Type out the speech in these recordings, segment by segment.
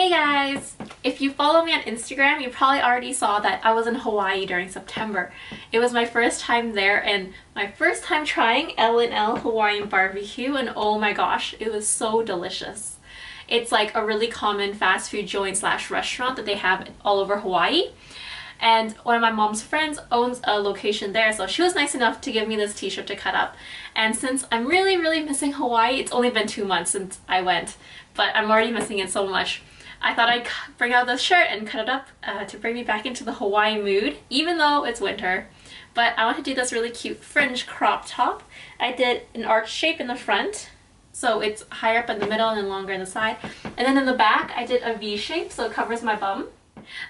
Hey guys! If you follow me on Instagram, you probably already saw that I was in Hawaii during September. It was my first time there and my first time trying L&L Hawaiian barbecue and oh my gosh, it was so delicious. It's like a really common fast food joint slash restaurant that they have all over Hawaii. And one of my mom's friends owns a location there, so she was nice enough to give me this t-shirt to cut up. And since I'm really, really missing Hawaii, it's only been two months since I went, but I'm already missing it so much. I thought I'd bring out this shirt and cut it up uh, to bring me back into the Hawaii mood, even though it's winter. But I want to do this really cute fringe crop top. I did an arch shape in the front, so it's higher up in the middle and then longer in the side. And then in the back, I did a V shape, so it covers my bum.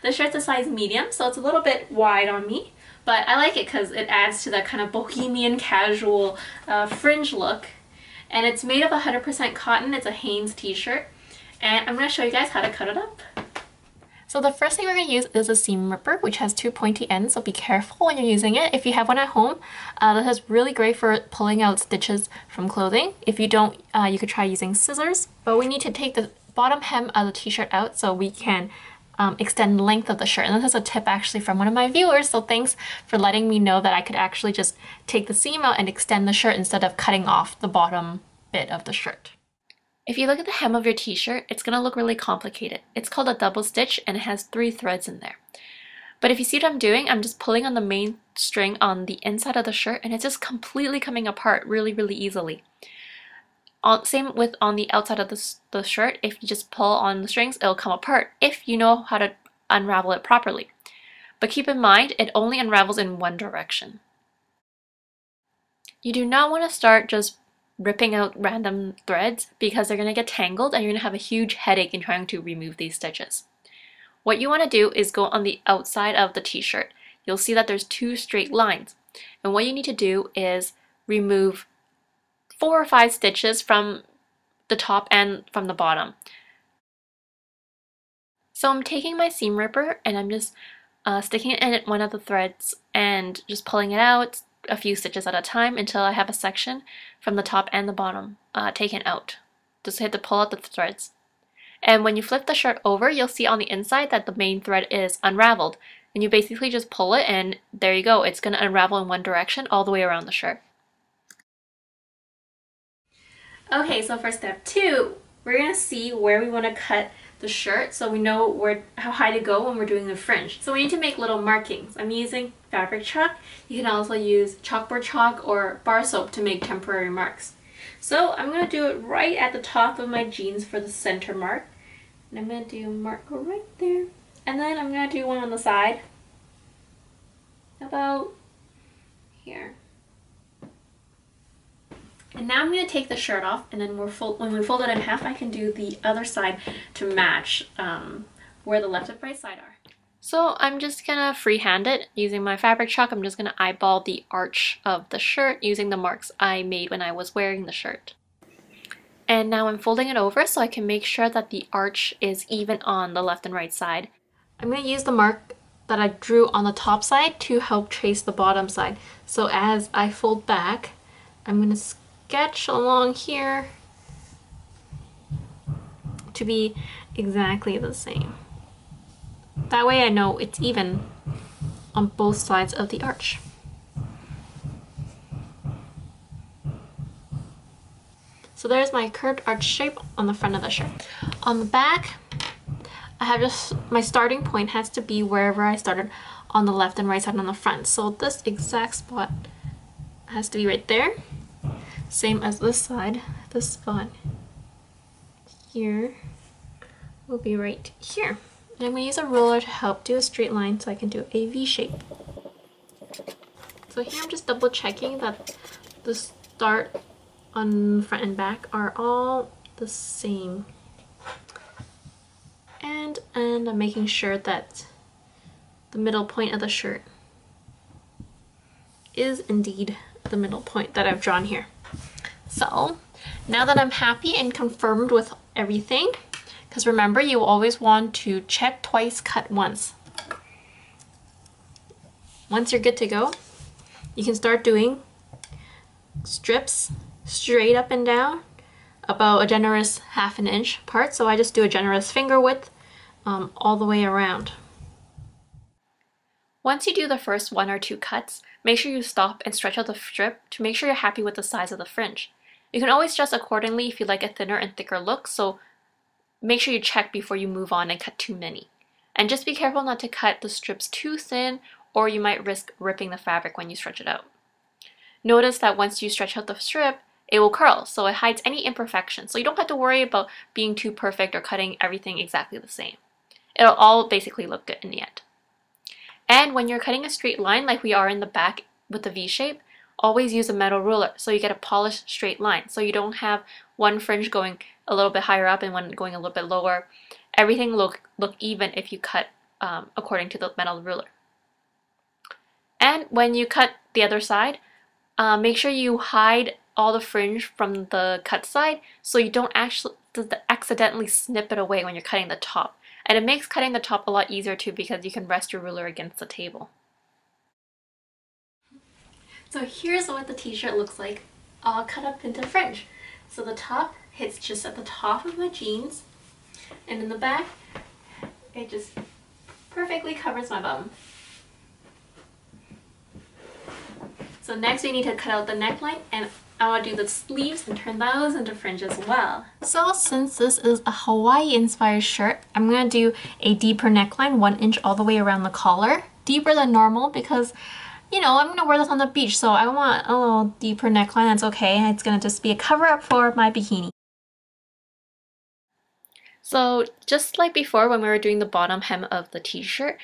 The shirt's a size medium, so it's a little bit wide on me, but I like it because it adds to that kind of bohemian casual uh, fringe look. And it's made of 100% cotton. It's a Hanes t-shirt and I'm going to show you guys how to cut it up. So the first thing we're going to use is a seam ripper, which has two pointy ends, so be careful when you're using it. If you have one at home, uh, this is really great for pulling out stitches from clothing. If you don't, uh, you could try using scissors. But we need to take the bottom hem of the t-shirt out so we can um, extend the length of the shirt. And this is a tip actually from one of my viewers, so thanks for letting me know that I could actually just take the seam out and extend the shirt instead of cutting off the bottom bit of the shirt. If you look at the hem of your t-shirt, it's going to look really complicated. It's called a double stitch and it has three threads in there. But if you see what I'm doing, I'm just pulling on the main string on the inside of the shirt and it's just completely coming apart really, really easily. Same with on the outside of the, the shirt, if you just pull on the strings, it'll come apart if you know how to unravel it properly. But keep in mind, it only unravels in one direction. You do not want to start just ripping out random threads because they're going to get tangled and you're going to have a huge headache in trying to remove these stitches. What you want to do is go on the outside of the t-shirt. You'll see that there's two straight lines. And what you need to do is remove four or five stitches from the top and from the bottom. So I'm taking my seam ripper and I'm just uh, sticking it in one of the threads and just pulling it out, a few stitches at a time until I have a section from the top and the bottom uh, taken out. Just hit to pull out the threads. And when you flip the shirt over, you'll see on the inside that the main thread is unraveled. And you basically just pull it and there you go. It's going to unravel in one direction all the way around the shirt. Okay, so for step two, we're going to see where we want to cut the shirt so we know where how high to go when we're doing the fringe. So we need to make little markings. I'm using fabric chalk. You can also use chalkboard chalk or bar soap to make temporary marks. So I'm going to do it right at the top of my jeans for the center mark. And I'm going to do a mark right there. And then I'm going to do one on the side. About here. And now I'm going to take the shirt off and then we're when we fold it in half I can do the other side to match um, where the left and right side are. So I'm just gonna freehand it using my fabric chalk. I'm just gonna eyeball the arch of the shirt using the marks I made when I was wearing the shirt. And now I'm folding it over so I can make sure that the arch is even on the left and right side. I'm gonna use the mark that I drew on the top side to help trace the bottom side. So as I fold back, I'm gonna sketch along here to be exactly the same. That way I know it's even on both sides of the arch. So there's my curved arch shape on the front of the shirt. On the back, I have just, my starting point has to be wherever I started on the left and right side on the front. So this exact spot has to be right there. Same as this side, this spot here will be right here. And I'm going to use a ruler to help do a straight line so I can do a V shape. So here I'm just double checking that the start on front and back are all the same. And, and I'm making sure that the middle point of the shirt is indeed the middle point that I've drawn here. So now that I'm happy and confirmed with everything, because remember you always want to check twice, cut once. Once you're good to go, you can start doing strips straight up and down about a generous half an inch part. So I just do a generous finger width um, all the way around. Once you do the first one or two cuts, make sure you stop and stretch out the strip to make sure you're happy with the size of the fringe. You can always adjust accordingly if you like a thinner and thicker look, so make sure you check before you move on and cut too many. And just be careful not to cut the strips too thin or you might risk ripping the fabric when you stretch it out. Notice that once you stretch out the strip, it will curl, so it hides any imperfections. So you don't have to worry about being too perfect or cutting everything exactly the same. It'll all basically look good in the end. And when you're cutting a straight line like we are in the back with the V shape, always use a metal ruler so you get a polished straight line. So you don't have one fringe going a little bit higher up and one going a little bit lower. Everything look, look even if you cut um, according to the metal ruler. And when you cut the other side, uh, make sure you hide all the fringe from the cut side so you don't actually accidentally snip it away when you're cutting the top. And it makes cutting the top a lot easier too because you can rest your ruler against the table. So here's what the t-shirt looks like all cut up into fringe. So the top hits just at the top of my jeans and in the back it just perfectly covers my bum. So next we need to cut out the neckline and I want to do the sleeves and turn those into fringe as well. So since this is a Hawaii inspired shirt, I'm going to do a deeper neckline, one inch all the way around the collar. Deeper than normal because you know, I'm going to wear this on the beach, so I want a little deeper neckline. That's okay. It's going to just be a cover up for my bikini. So just like before when we were doing the bottom hem of the t-shirt,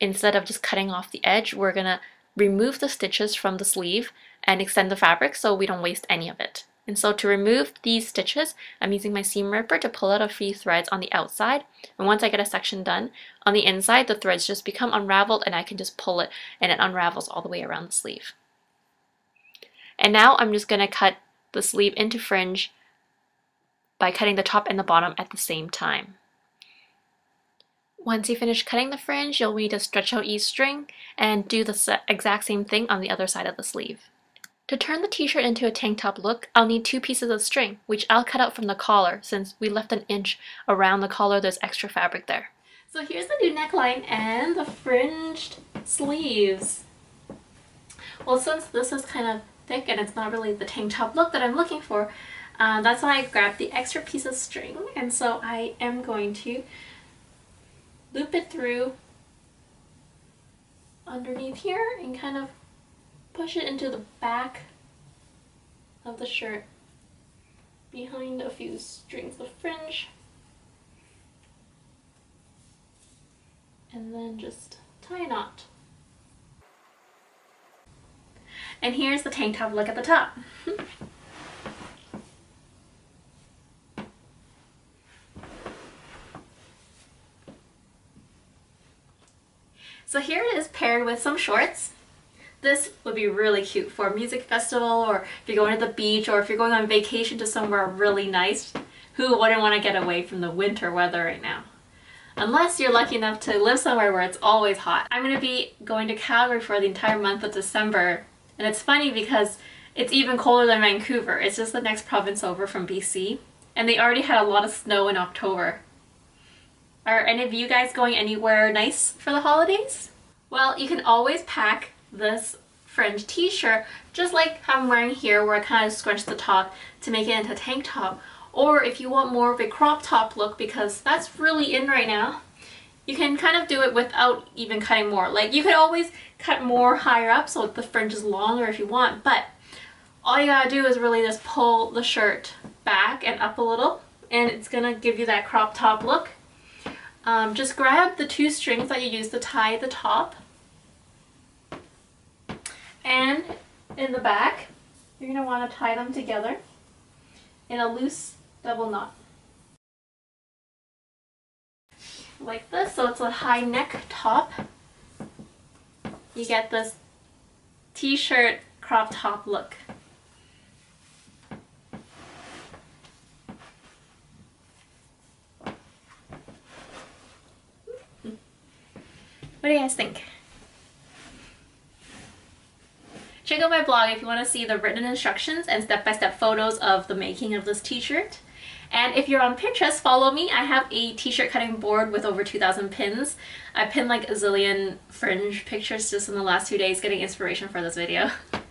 instead of just cutting off the edge, we're going to remove the stitches from the sleeve and extend the fabric so we don't waste any of it. And so to remove these stitches, I'm using my seam ripper to pull out a few threads on the outside. And once I get a section done, on the inside, the threads just become unraveled and I can just pull it and it unravels all the way around the sleeve. And now I'm just going to cut the sleeve into fringe by cutting the top and the bottom at the same time. Once you finish cutting the fringe, you'll need to stretch out each string and do the exact same thing on the other side of the sleeve. To turn the t-shirt into a tank top look, I'll need two pieces of string, which I'll cut out from the collar since we left an inch around the collar, there's extra fabric there. So here's the new neckline and the fringed sleeves. Well, since this is kind of thick and it's not really the tank top look that I'm looking for, uh, that's why I grabbed the extra piece of string and so I am going to loop it through underneath here and kind of push it into the back of the shirt behind a few strings of fringe and then just tie a knot. And here's the tank top look at the top. so here it is paired with some shorts. This would be really cute for a music festival or if you're going to the beach or if you're going on vacation to somewhere really nice. Who wouldn't want to get away from the winter weather right now? Unless you're lucky enough to live somewhere where it's always hot. I'm going to be going to Calgary for the entire month of December and it's funny because it's even colder than Vancouver. It's just the next province over from BC and they already had a lot of snow in October. Are any of you guys going anywhere nice for the holidays? Well, you can always pack this fringe t-shirt just like I'm wearing here where I kind of scrunch the top to make it into a tank top. Or if you want more of a crop top look because that's really in right now you can kind of do it without even cutting more. Like you could always cut more higher up so the fringe is longer if you want but all you gotta do is really just pull the shirt back and up a little and it's gonna give you that crop top look. Um, just grab the two strings that you use to tie the top and in the back, you're going to want to tie them together in a loose double knot. Like this, so it's a high neck top. You get this t-shirt crop top look. What do you guys think? Check out my blog if you want to see the written instructions and step-by-step -step photos of the making of this t-shirt. And if you're on Pinterest, follow me. I have a t-shirt cutting board with over 2,000 pins. I pinned like a zillion fringe pictures just in the last two days getting inspiration for this video.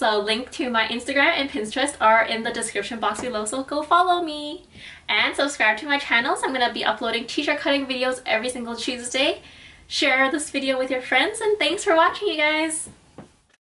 So link to my Instagram and Pinterest are in the description box below, so go follow me. And subscribe to my channels. I'm going to be uploading t-shirt cutting videos every single Tuesday. Share this video with your friends and thanks for watching you guys!